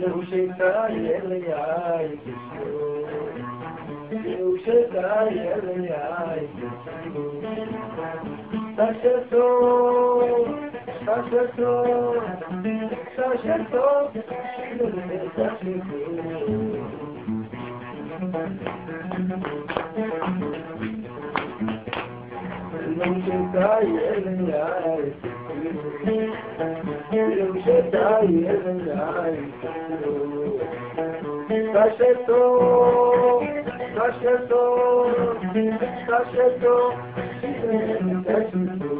Yevşeka yel yay kişu Yevşeka yel yay kişu Saşeto Saşeto Saşeto Thank you. Taşeto, taşeto, taşeto, taşeto,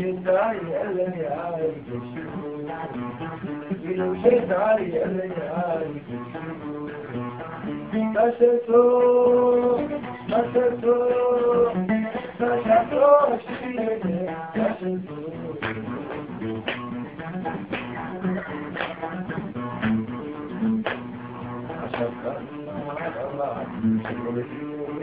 الشداي اللي عايش من الشداي اللي عايش ما شفتوش ما شفتوش ما شفتوش فيني ما شفتوش أشهد أن لا إله إلا الله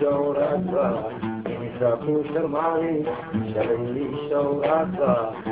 شورات شاكو شرماني شلي شورات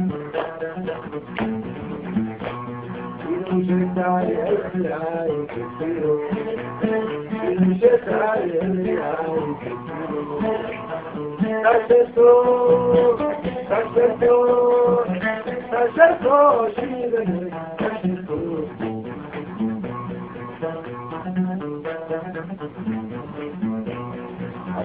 عايز كتير مشيت على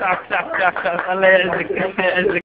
تشتو تشتو تشتو الله يعزك الله يعزك